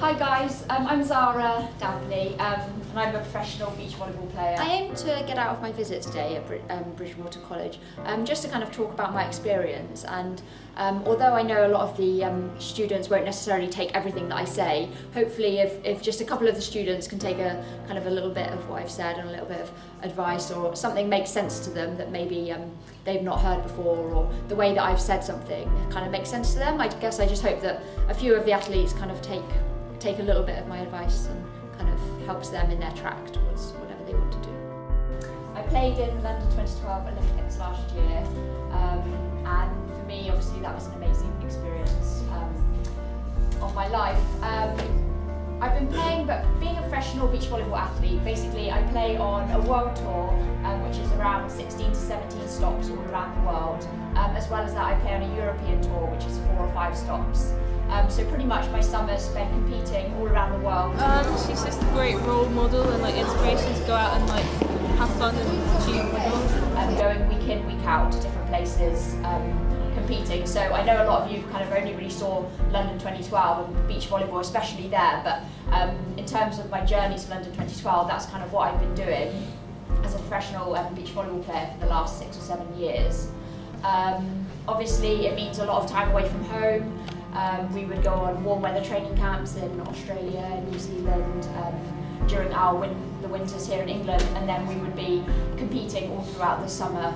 Hi guys, um, I'm Zara Dampney um, and I'm a professional beach volleyball player. I aim to get out of my visit today at Br um, Bridgwater College um, just to kind of talk about my experience and um, although I know a lot of the um, students won't necessarily take everything that I say, hopefully if, if just a couple of the students can take a kind of a little bit of what I've said and a little bit of advice or something makes sense to them that maybe they've not heard before or the way that I've said something kind of makes sense to them. I guess I just hope that a few of the athletes kind of take take a little bit of my advice and kind of helps them in their track towards whatever they want to do. I played in London 2012 Olympics last year um, and for me obviously that was an amazing experience um, of my life. Um, I've been playing, but being a professional beach volleyball athlete, basically I play on a world tour, um, which is around 16 to 17 stops all around the world. Um, as well as that, I play on a European tour, which is four or five stops. Um, so pretty much my summers spent competing all around the world. Um, she's just a great role model and like inspiration to go out and like have fun and achieve goals. Um, going week in, week out to different places, um, competing. So I know a lot of you kind of only really saw London 2012 and beach volleyball, especially there. But um, in terms of my journey to London 2012, that's kind of what I've been doing as a professional um, beach volleyball player for the last six or seven years. Um, obviously, it means a lot of time away from home. Um, we would go on warm weather training camps in Australia, New Zealand, um, during our win the winters here in England, and then we would be competing all throughout the summer,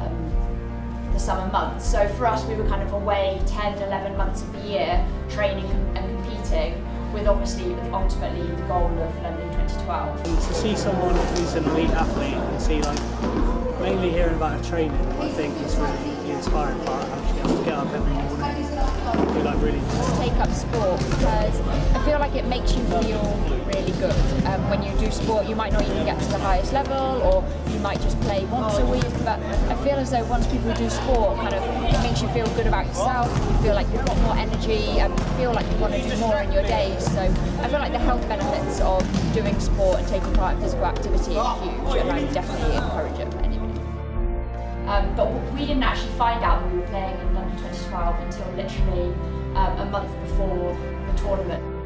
um, the summer months. So for us, we were kind of away 10, 11 months of the year, training and competing, with obviously ultimately the goal of London 2012. And to see someone who's an elite athlete and see like mainly hearing about her training, I think is really the inspiring part. Actually, have to get up every morning like really take up sport because I feel like it makes you feel really good. Um, when you do sport, you might not even get to the highest level, or you might just play once a week. But I feel as though once people do sport, kind of it makes you feel good about yourself. You feel like you've got more energy, and you feel like you want to do more in your days. So I feel like the health benefits of doing sport and taking part in physical activity are huge, and I definitely encourage it for anybody. Um, but we didn't actually find out we were playing in London 2012 until literally um, a month before the tournament.